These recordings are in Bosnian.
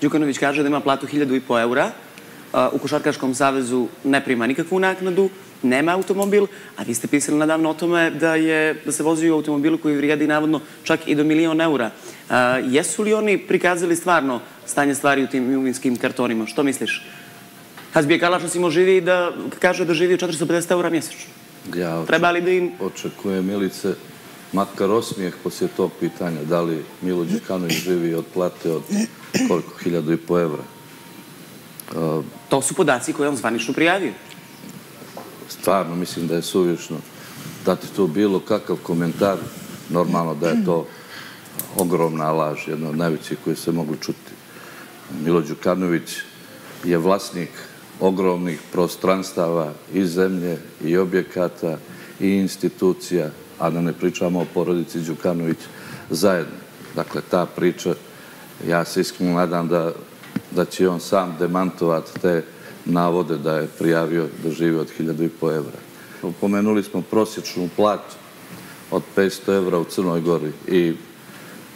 Đukanović kaže da ima platu 1000 eura, u Košarkaškom savezu ne prima nikakvu naknadu, nema automobil, a vi ste pisali nadavno o tome da, je, da se vozi u automobilu koji vrijedi navodno čak i do milion eura. jesu li oni prikazali stvarno stanje stvari u tim imovinskim kartonima? Što misliš? Hazbije Kalaša si živi da kaže da živi 450 eura mjesečno. Ja Treba li da im... očekujem, Milice, makar osmijeh poslije tog pitanja, da li Milo Đukanović živi od plate od koliko, hiljadu i po evra. To su podaci koje on zvanično prijavio. Stvarno, mislim da je suvišno dati to bilo kakav komentar. Normalno da je to ogromna laž, jedna od najvećih koje se mogu čuti. Milo Đukanović je vlasnik ogromnih prostranstava i zemlje i objekata i institucija, a da ne pričamo o porodici Đukanović zajedno. Dakle, ta priča, ja se iskreno nadam da, da će on sam demantovati te navode da je prijavio da živi od 1000 evra. Pomenuli smo prosječnu platu od 500 evra u Crnoj Gori i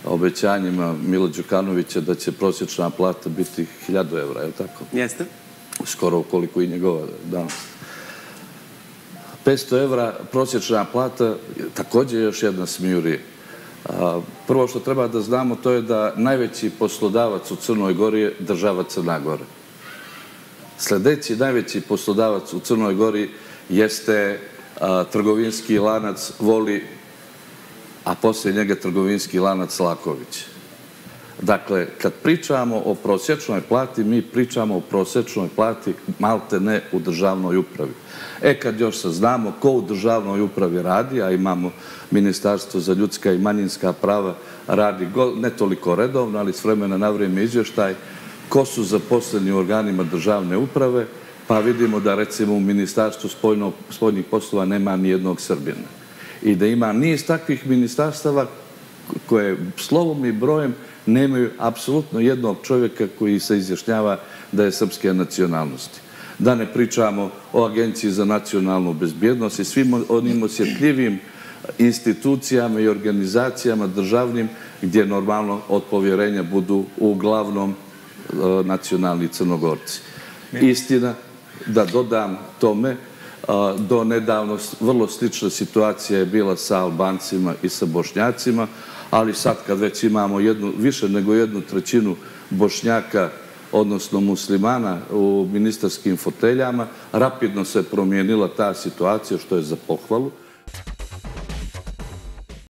obećanjima Milo Đukanovića da će prosječna plata biti 1000 evra, je li tako? Jeste. Skoro koliko i njegova danas. 500 evra prosječna plata također još jedna smijurija. Prvo što treba da znamo to je da najveći poslodavac u Crnoj Gori je država Crna Gora. Sledeći najveći poslodavac u Crnoj Gori jeste trgovinski lanac Voli, a poslije njega trgovinski lanac Laković. Dakle, kad pričamo o prosječnoj plati, mi pričamo o prosječnoj plati malte ne u državnoj upravi. E, kad još saznamo ko u državnoj upravi radi, a imamo Ministarstvo za ljudska i manjinska prava, radi ne toliko redovno, ali s vremena na vrijeme izvještaj, ko su zaposleni u organima državne uprave, pa vidimo da recimo u Ministarstvu spoljnih poslova nema ni jednog Srbina. I da ima niz takvih ministarstava koje slovom i brojem nemaju apsolutno jednog čovjeka koji se izjašnjava da je srpske nacionalnosti. Da ne pričamo o Agenciji za nacionalnu bezbjednost i svim onim osjetljivim institucijama i organizacijama državnim gdje normalno od povjerenja budu uglavnom e, nacionalni crnogorci. Istina, da dodam tome, do nedavno vrlo slična situacija je bila sa Albancima i sa Bošnjacima, ali sad kad već imamo jednu, više nego jednu trećinu bošnjaka, odnosno muslimana u ministarskim foteljama, rapidno se promijenila ta situacija što je za pohvalu.